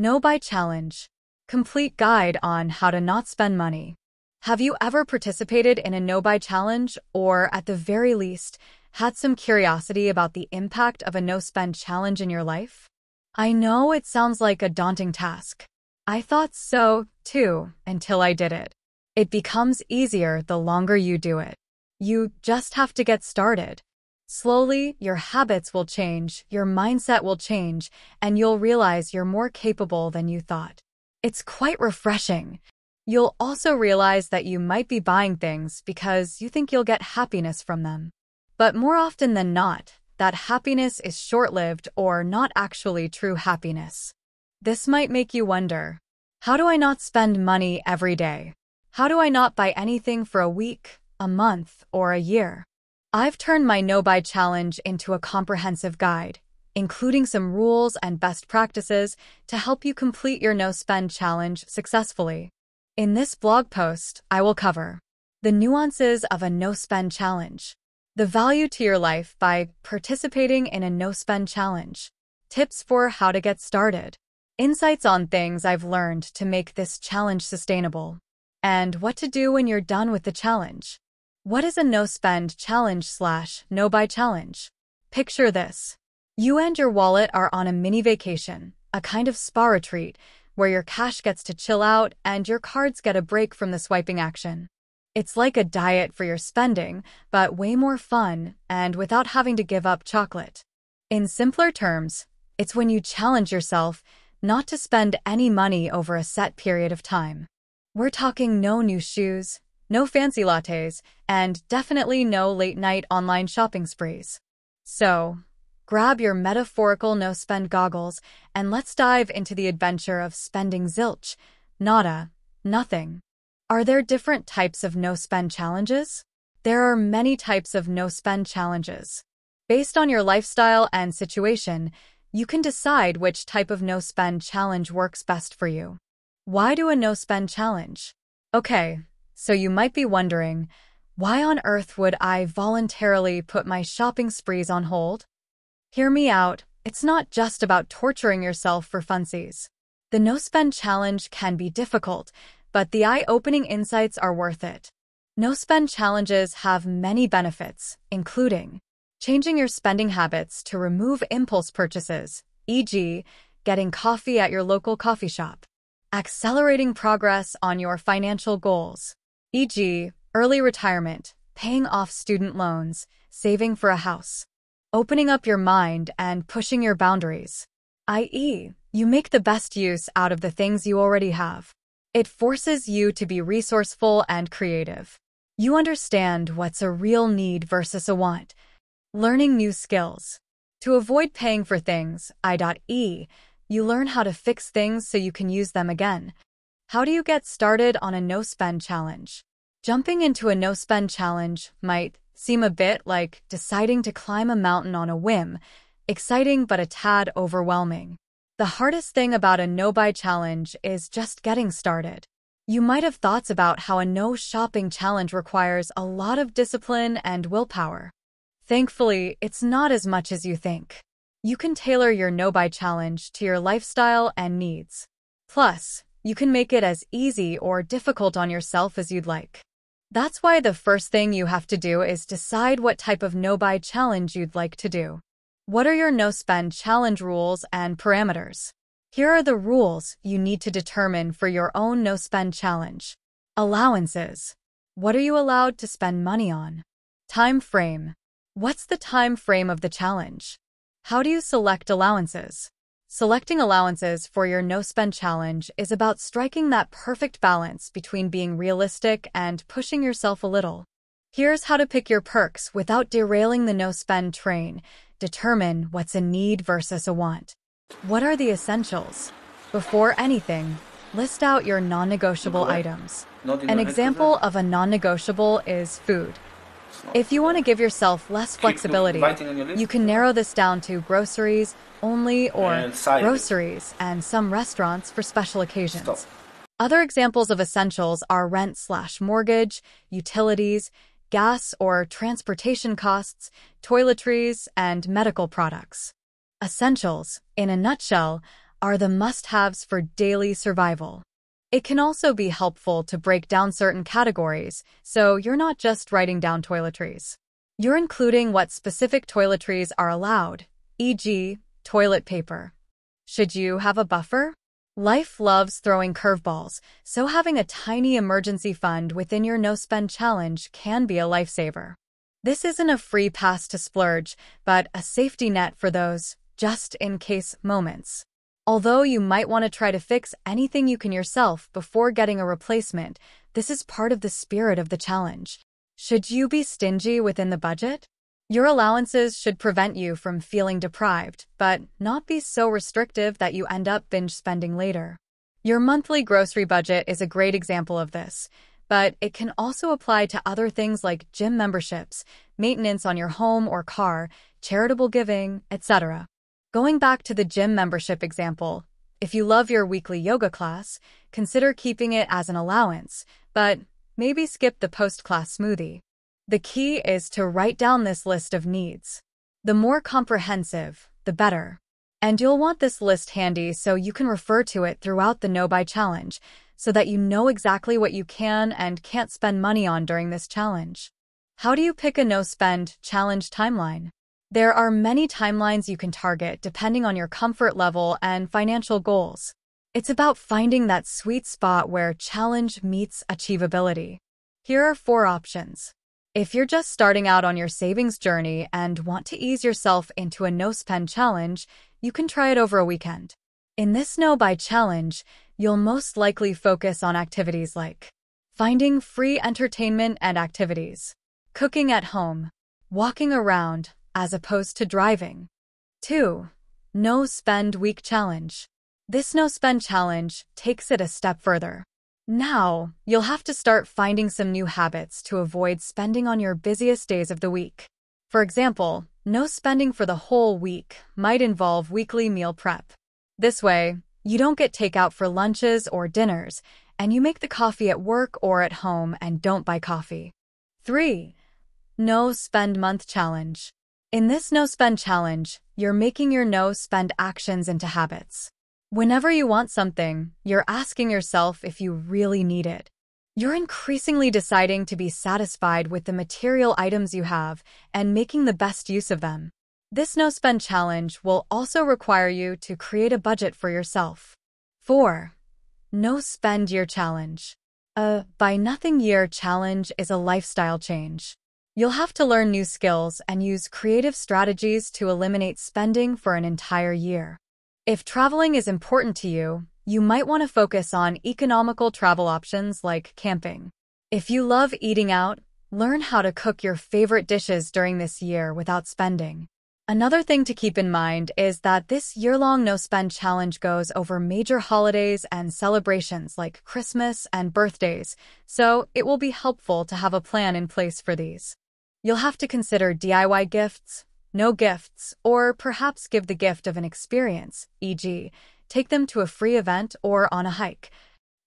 No Buy Challenge. Complete guide on how to not spend money. Have you ever participated in a no buy challenge or, at the very least, had some curiosity about the impact of a no spend challenge in your life? I know it sounds like a daunting task. I thought so, too, until I did it. It becomes easier the longer you do it. You just have to get started. Slowly, your habits will change, your mindset will change, and you'll realize you're more capable than you thought. It's quite refreshing. You'll also realize that you might be buying things because you think you'll get happiness from them. But more often than not, that happiness is short-lived or not actually true happiness. This might make you wonder, how do I not spend money every day? How do I not buy anything for a week, a month, or a year? I've turned my no buy challenge into a comprehensive guide, including some rules and best practices to help you complete your no spend challenge successfully. In this blog post, I will cover the nuances of a no spend challenge, the value to your life by participating in a no spend challenge, tips for how to get started, insights on things I've learned to make this challenge sustainable, and what to do when you're done with the challenge. What is a no-spend challenge slash no-buy challenge? Picture this. You and your wallet are on a mini vacation, a kind of spa retreat, where your cash gets to chill out and your cards get a break from the swiping action. It's like a diet for your spending, but way more fun and without having to give up chocolate. In simpler terms, it's when you challenge yourself not to spend any money over a set period of time. We're talking no new shoes, no fancy lattes, and definitely no late-night online shopping sprees. So, grab your metaphorical no-spend goggles and let's dive into the adventure of spending zilch, nada, nothing. Are there different types of no-spend challenges? There are many types of no-spend challenges. Based on your lifestyle and situation, you can decide which type of no-spend challenge works best for you. Why do a no-spend challenge? Okay, so you might be wondering, why on earth would I voluntarily put my shopping sprees on hold? Hear me out, it's not just about torturing yourself for funsies. The no-spend challenge can be difficult, but the eye-opening insights are worth it. No-spend challenges have many benefits, including changing your spending habits to remove impulse purchases, e.g., getting coffee at your local coffee shop, accelerating progress on your financial goals, e.g., early retirement, paying off student loans, saving for a house, opening up your mind and pushing your boundaries, i.e., you make the best use out of the things you already have. It forces you to be resourceful and creative. You understand what's a real need versus a want. Learning new skills. To avoid paying for things, I.E., you learn how to fix things so you can use them again. How do you get started on a no-spend challenge? Jumping into a no-spend challenge might seem a bit like deciding to climb a mountain on a whim, exciting but a tad overwhelming. The hardest thing about a no-buy challenge is just getting started. You might have thoughts about how a no-shopping challenge requires a lot of discipline and willpower. Thankfully, it's not as much as you think. You can tailor your no-buy challenge to your lifestyle and needs. Plus, you can make it as easy or difficult on yourself as you'd like. That's why the first thing you have to do is decide what type of no-buy challenge you'd like to do. What are your no-spend challenge rules and parameters? Here are the rules you need to determine for your own no-spend challenge. Allowances. What are you allowed to spend money on? Time frame. What's the time frame of the challenge? How do you select allowances? Selecting allowances for your no-spend challenge is about striking that perfect balance between being realistic and pushing yourself a little. Here's how to pick your perks without derailing the no-spend train. Determine what's a need versus a want. What are the essentials? Before anything, list out your non-negotiable items. An example of a non-negotiable is food. If you want to give yourself less flexibility, you can narrow this down to groceries only or groceries and some restaurants for special occasions. Other examples of essentials are rent slash mortgage, utilities, gas or transportation costs, toiletries, and medical products. Essentials, in a nutshell, are the must-haves for daily survival. It can also be helpful to break down certain categories, so you're not just writing down toiletries. You're including what specific toiletries are allowed, e.g., toilet paper. Should you have a buffer? Life loves throwing curveballs, so having a tiny emergency fund within your no-spend challenge can be a lifesaver. This isn't a free pass to splurge, but a safety net for those just-in-case moments. Although you might want to try to fix anything you can yourself before getting a replacement, this is part of the spirit of the challenge. Should you be stingy within the budget? Your allowances should prevent you from feeling deprived, but not be so restrictive that you end up binge spending later. Your monthly grocery budget is a great example of this, but it can also apply to other things like gym memberships, maintenance on your home or car, charitable giving, etc. Going back to the gym membership example, if you love your weekly yoga class, consider keeping it as an allowance, but maybe skip the post-class smoothie. The key is to write down this list of needs. The more comprehensive, the better. And you'll want this list handy so you can refer to it throughout the No Buy Challenge so that you know exactly what you can and can't spend money on during this challenge. How do you pick a no-spend challenge timeline? There are many timelines you can target depending on your comfort level and financial goals. It's about finding that sweet spot where challenge meets achievability. Here are four options. If you're just starting out on your savings journey and want to ease yourself into a no-spend challenge, you can try it over a weekend. In this no-buy challenge, you'll most likely focus on activities like finding free entertainment and activities, cooking at home, walking around as opposed to driving. 2. No Spend Week Challenge. This no spend challenge takes it a step further. Now, you'll have to start finding some new habits to avoid spending on your busiest days of the week. For example, no spending for the whole week might involve weekly meal prep. This way, you don't get takeout for lunches or dinners, and you make the coffee at work or at home and don't buy coffee. 3. No Spend Month Challenge. In this No Spend Challenge, you're making your no spend actions into habits. Whenever you want something, you're asking yourself if you really need it. You're increasingly deciding to be satisfied with the material items you have and making the best use of them. This no spend challenge will also require you to create a budget for yourself. 4. No spend year challenge. A buy nothing year challenge is a lifestyle change. You'll have to learn new skills and use creative strategies to eliminate spending for an entire year. If traveling is important to you, you might want to focus on economical travel options like camping. If you love eating out, learn how to cook your favorite dishes during this year without spending. Another thing to keep in mind is that this year-long no-spend challenge goes over major holidays and celebrations like Christmas and birthdays, so it will be helpful to have a plan in place for these. You'll have to consider DIY gifts, no gifts, or perhaps give the gift of an experience, e.g., take them to a free event or on a hike.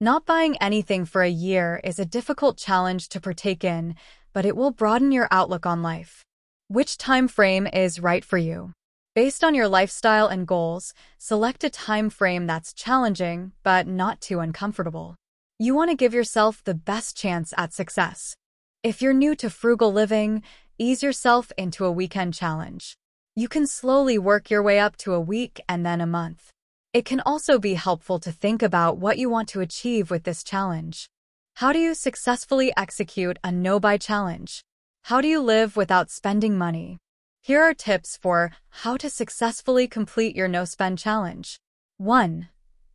Not buying anything for a year is a difficult challenge to partake in, but it will broaden your outlook on life. Which time frame is right for you? Based on your lifestyle and goals, select a time frame that's challenging but not too uncomfortable. You want to give yourself the best chance at success. If you're new to frugal living, Ease yourself into a weekend challenge. You can slowly work your way up to a week and then a month. It can also be helpful to think about what you want to achieve with this challenge. How do you successfully execute a no-buy challenge? How do you live without spending money? Here are tips for how to successfully complete your no-spend challenge. 1.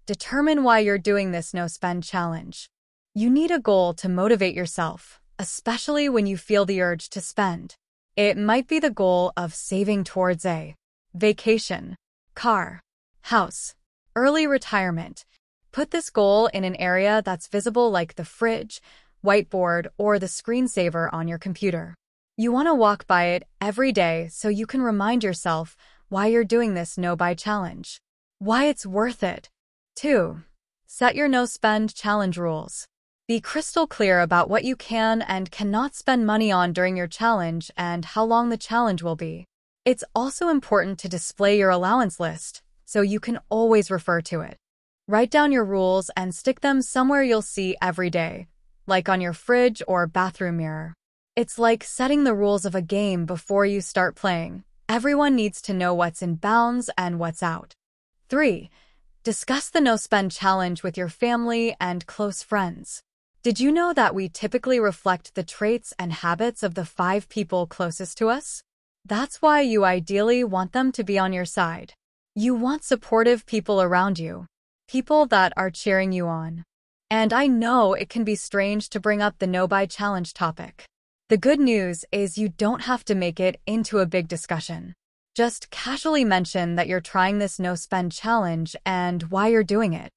Determine why you're doing this no-spend challenge. You need a goal to motivate yourself especially when you feel the urge to spend. It might be the goal of saving towards a vacation, car, house, early retirement. Put this goal in an area that's visible like the fridge, whiteboard, or the screensaver on your computer. You want to walk by it every day so you can remind yourself why you're doing this no-buy challenge, why it's worth it. 2. Set your no-spend challenge rules. Be crystal clear about what you can and cannot spend money on during your challenge and how long the challenge will be. It's also important to display your allowance list so you can always refer to it. Write down your rules and stick them somewhere you'll see every day, like on your fridge or bathroom mirror. It's like setting the rules of a game before you start playing. Everyone needs to know what's in bounds and what's out. 3. Discuss the no spend challenge with your family and close friends. Did you know that we typically reflect the traits and habits of the five people closest to us? That's why you ideally want them to be on your side. You want supportive people around you, people that are cheering you on. And I know it can be strange to bring up the no buy challenge topic. The good news is you don't have to make it into a big discussion. Just casually mention that you're trying this no spend challenge and why you're doing it.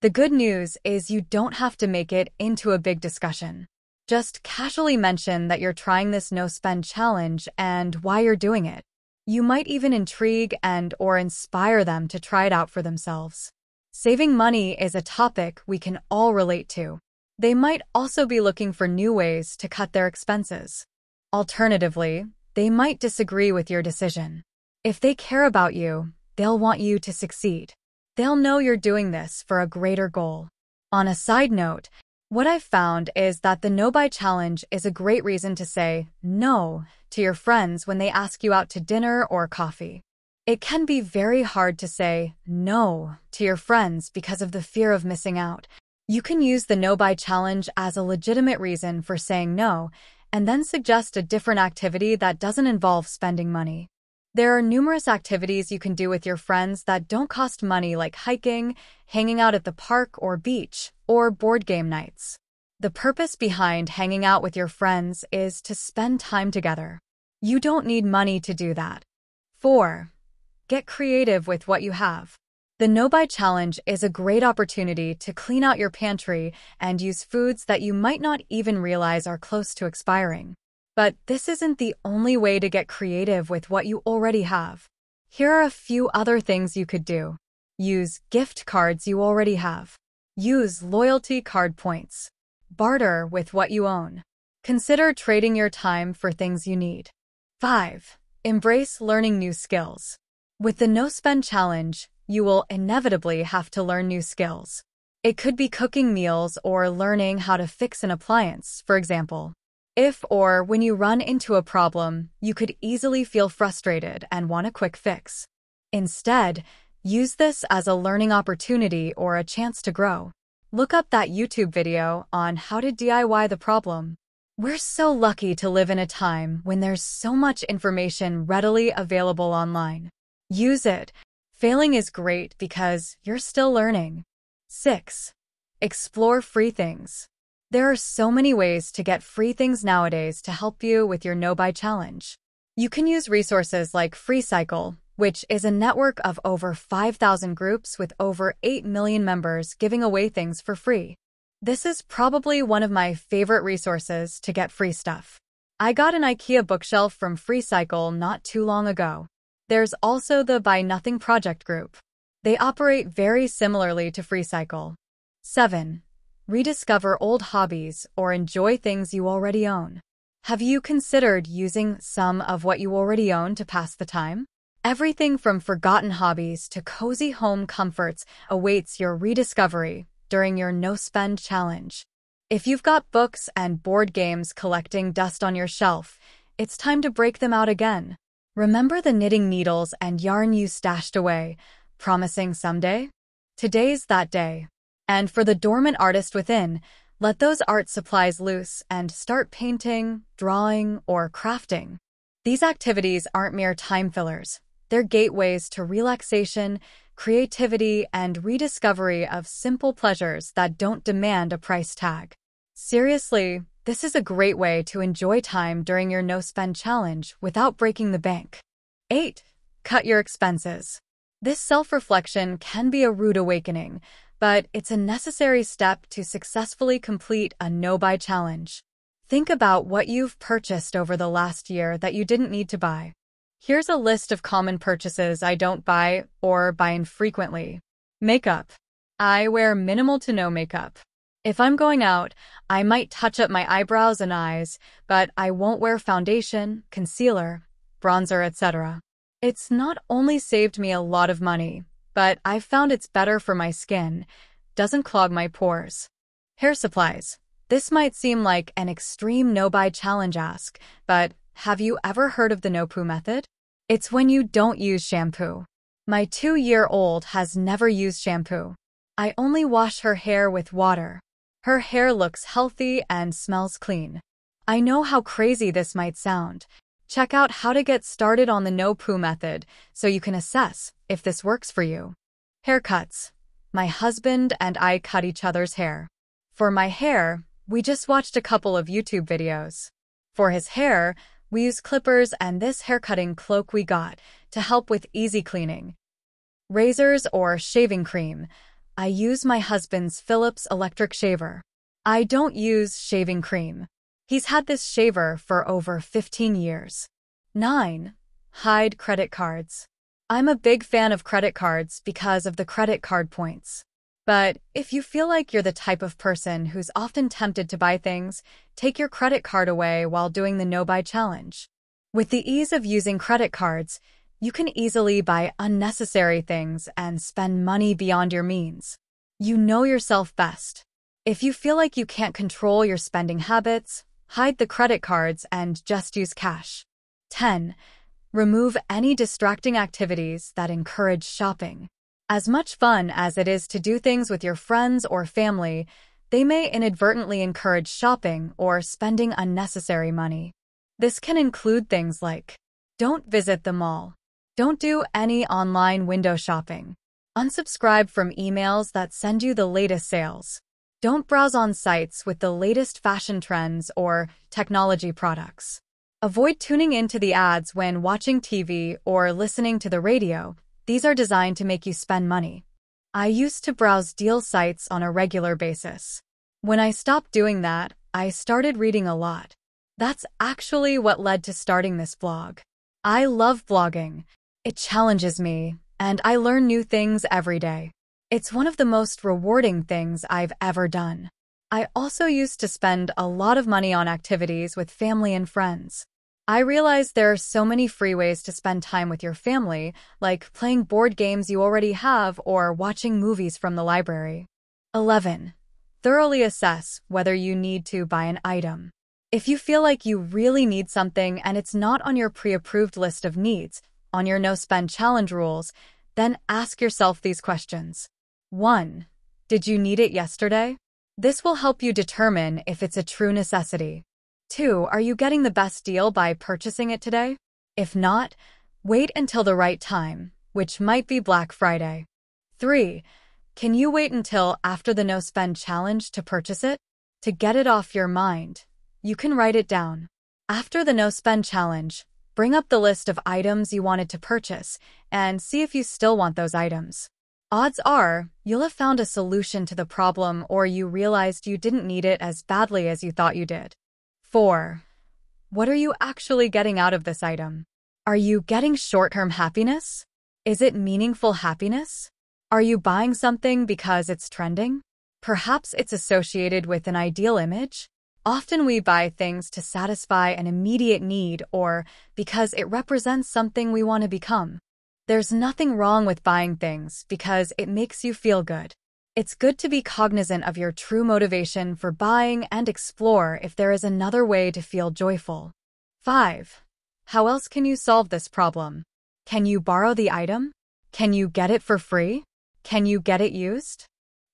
The good news is you don't have to make it into a big discussion. Just casually mention that you're trying this no spend challenge and why you're doing it. You might even intrigue and or inspire them to try it out for themselves. Saving money is a topic we can all relate to. They might also be looking for new ways to cut their expenses. Alternatively, they might disagree with your decision. If they care about you, they'll want you to succeed. They'll know you're doing this for a greater goal. On a side note, what I've found is that the no buy challenge is a great reason to say no to your friends when they ask you out to dinner or coffee. It can be very hard to say no to your friends because of the fear of missing out. You can use the no buy challenge as a legitimate reason for saying no and then suggest a different activity that doesn't involve spending money. There are numerous activities you can do with your friends that don't cost money like hiking, hanging out at the park or beach, or board game nights. The purpose behind hanging out with your friends is to spend time together. You don't need money to do that. 4. Get creative with what you have. The No Buy Challenge is a great opportunity to clean out your pantry and use foods that you might not even realize are close to expiring. But this isn't the only way to get creative with what you already have. Here are a few other things you could do. Use gift cards you already have. Use loyalty card points. Barter with what you own. Consider trading your time for things you need. 5. Embrace learning new skills. With the No Spend Challenge, you will inevitably have to learn new skills. It could be cooking meals or learning how to fix an appliance, for example. If or when you run into a problem, you could easily feel frustrated and want a quick fix. Instead, use this as a learning opportunity or a chance to grow. Look up that YouTube video on how to DIY the problem. We're so lucky to live in a time when there's so much information readily available online. Use it. Failing is great because you're still learning. 6. Explore free things. There are so many ways to get free things nowadays to help you with your no-buy challenge. You can use resources like FreeCycle, which is a network of over 5,000 groups with over 8 million members giving away things for free. This is probably one of my favorite resources to get free stuff. I got an IKEA bookshelf from FreeCycle not too long ago. There's also the Buy Nothing Project group. They operate very similarly to FreeCycle. 7 rediscover old hobbies, or enjoy things you already own. Have you considered using some of what you already own to pass the time? Everything from forgotten hobbies to cozy home comforts awaits your rediscovery during your no spend challenge. If you've got books and board games collecting dust on your shelf, it's time to break them out again. Remember the knitting needles and yarn you stashed away, promising someday? Today's that day. And for the dormant artist within, let those art supplies loose and start painting, drawing, or crafting. These activities aren't mere time fillers. They're gateways to relaxation, creativity, and rediscovery of simple pleasures that don't demand a price tag. Seriously, this is a great way to enjoy time during your no spend challenge without breaking the bank. 8. Cut your expenses. This self reflection can be a rude awakening, but it's a necessary step to successfully complete a no-buy challenge. Think about what you've purchased over the last year that you didn't need to buy. Here's a list of common purchases I don't buy or buy infrequently. Makeup. I wear minimal to no makeup. If I'm going out, I might touch up my eyebrows and eyes, but I won't wear foundation, concealer, bronzer, etc. It's not only saved me a lot of money, but I've found it's better for my skin, doesn't clog my pores. Hair supplies. This might seem like an extreme no-buy challenge ask, but have you ever heard of the no-poo method? It's when you don't use shampoo. My two-year-old has never used shampoo. I only wash her hair with water. Her hair looks healthy and smells clean. I know how crazy this might sound. Check out how to get started on the no poo method so you can assess if this works for you. Haircuts. My husband and I cut each other's hair. For my hair, we just watched a couple of YouTube videos. For his hair, we use clippers and this haircutting cloak we got to help with easy cleaning. Razors or shaving cream. I use my husband's Philips electric shaver. I don't use shaving cream. He's had this shaver for over 15 years. 9. Hide credit cards. I'm a big fan of credit cards because of the credit card points. But if you feel like you're the type of person who's often tempted to buy things, take your credit card away while doing the no-buy challenge. With the ease of using credit cards, you can easily buy unnecessary things and spend money beyond your means. You know yourself best. If you feel like you can't control your spending habits, hide the credit cards and just use cash. 10. Remove any distracting activities that encourage shopping. As much fun as it is to do things with your friends or family, they may inadvertently encourage shopping or spending unnecessary money. This can include things like don't visit the mall, don't do any online window shopping. Unsubscribe from emails that send you the latest sales. Don't browse on sites with the latest fashion trends or technology products. Avoid tuning into the ads when watching TV or listening to the radio. These are designed to make you spend money. I used to browse deal sites on a regular basis. When I stopped doing that, I started reading a lot. That's actually what led to starting this blog. I love blogging, it challenges me, and I learn new things every day. It's one of the most rewarding things I've ever done. I also used to spend a lot of money on activities with family and friends. I realized there are so many free ways to spend time with your family, like playing board games you already have or watching movies from the library. 11. Thoroughly assess whether you need to buy an item. If you feel like you really need something and it's not on your pre-approved list of needs, on your no spend challenge rules, then ask yourself these questions. 1. Did you need it yesterday? This will help you determine if it's a true necessity. 2. Are you getting the best deal by purchasing it today? If not, wait until the right time, which might be Black Friday. 3. Can you wait until after the no spend challenge to purchase it? To get it off your mind, you can write it down. After the no spend challenge, Bring up the list of items you wanted to purchase and see if you still want those items. Odds are, you'll have found a solution to the problem or you realized you didn't need it as badly as you thought you did. 4. What are you actually getting out of this item? Are you getting short-term happiness? Is it meaningful happiness? Are you buying something because it's trending? Perhaps it's associated with an ideal image? Often we buy things to satisfy an immediate need or because it represents something we want to become. There's nothing wrong with buying things because it makes you feel good. It's good to be cognizant of your true motivation for buying and explore if there is another way to feel joyful. 5. How else can you solve this problem? Can you borrow the item? Can you get it for free? Can you get it used?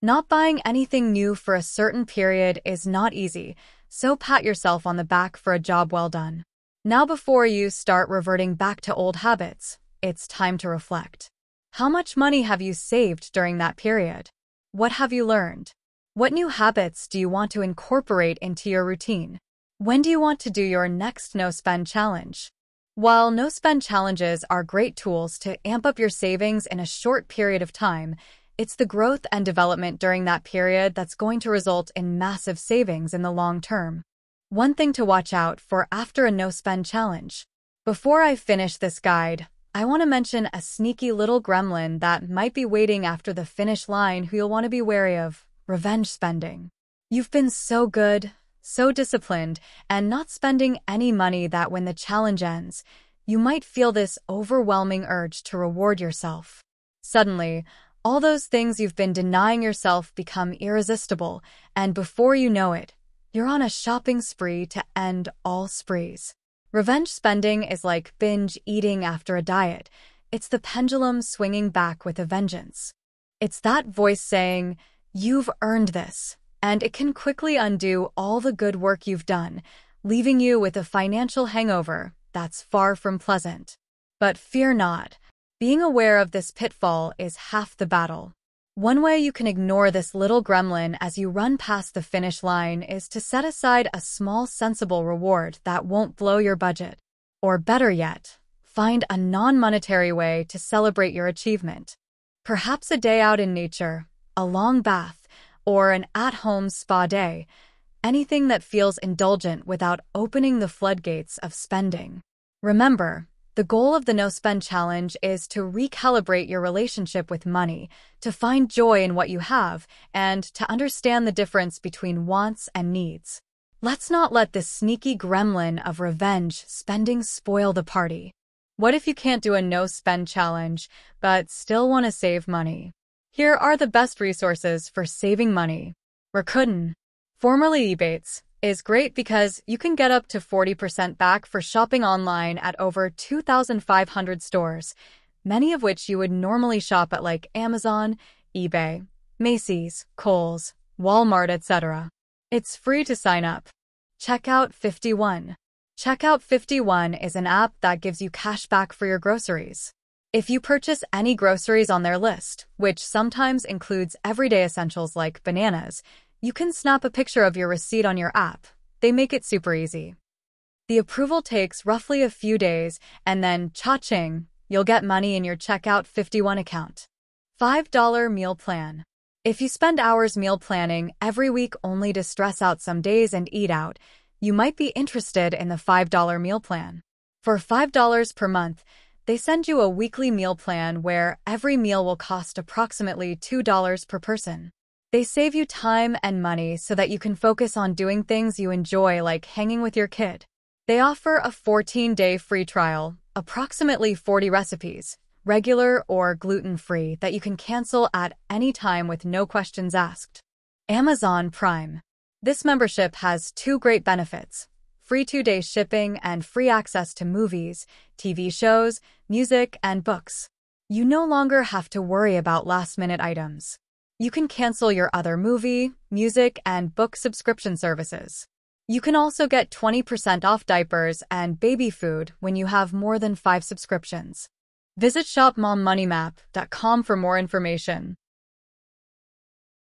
Not buying anything new for a certain period is not easy, so pat yourself on the back for a job well done. Now before you start reverting back to old habits, it's time to reflect. How much money have you saved during that period? What have you learned? What new habits do you want to incorporate into your routine? When do you want to do your next no spend challenge? While no spend challenges are great tools to amp up your savings in a short period of time, it's the growth and development during that period that's going to result in massive savings in the long term. One thing to watch out for after a no-spend challenge. Before I finish this guide, I want to mention a sneaky little gremlin that might be waiting after the finish line who you'll want to be wary of, revenge spending. You've been so good, so disciplined, and not spending any money that when the challenge ends, you might feel this overwhelming urge to reward yourself. Suddenly, all those things you've been denying yourself become irresistible, and before you know it, you're on a shopping spree to end all sprees. Revenge spending is like binge eating after a diet. It's the pendulum swinging back with a vengeance. It's that voice saying, You've earned this, and it can quickly undo all the good work you've done, leaving you with a financial hangover that's far from pleasant. But fear not. Being aware of this pitfall is half the battle. One way you can ignore this little gremlin as you run past the finish line is to set aside a small sensible reward that won't blow your budget. Or better yet, find a non-monetary way to celebrate your achievement. Perhaps a day out in nature, a long bath, or an at-home spa day, anything that feels indulgent without opening the floodgates of spending. Remember, the goal of the No Spend Challenge is to recalibrate your relationship with money, to find joy in what you have, and to understand the difference between wants and needs. Let's not let this sneaky gremlin of revenge spending spoil the party. What if you can't do a no spend challenge, but still want to save money? Here are the best resources for saving money. Rakuten, formerly Ebates, is great because you can get up to 40% back for shopping online at over 2,500 stores, many of which you would normally shop at like Amazon, eBay, Macy's, Kohl's, Walmart, etc. It's free to sign up. Checkout 51. Checkout 51 is an app that gives you cash back for your groceries. If you purchase any groceries on their list, which sometimes includes everyday essentials like bananas, you can snap a picture of your receipt on your app. They make it super easy. The approval takes roughly a few days, and then cha-ching, you'll get money in your Checkout 51 account. $5 Meal Plan If you spend hours meal planning every week only to stress out some days and eat out, you might be interested in the $5 meal plan. For $5 per month, they send you a weekly meal plan where every meal will cost approximately $2 per person. They save you time and money so that you can focus on doing things you enjoy like hanging with your kid. They offer a 14-day free trial, approximately 40 recipes, regular or gluten-free that you can cancel at any time with no questions asked. Amazon Prime. This membership has two great benefits. Free two-day shipping and free access to movies, TV shows, music, and books. You no longer have to worry about last-minute items. You can cancel your other movie, music, and book subscription services. You can also get 20% off diapers and baby food when you have more than five subscriptions. Visit shopmommoneymap.com for more information.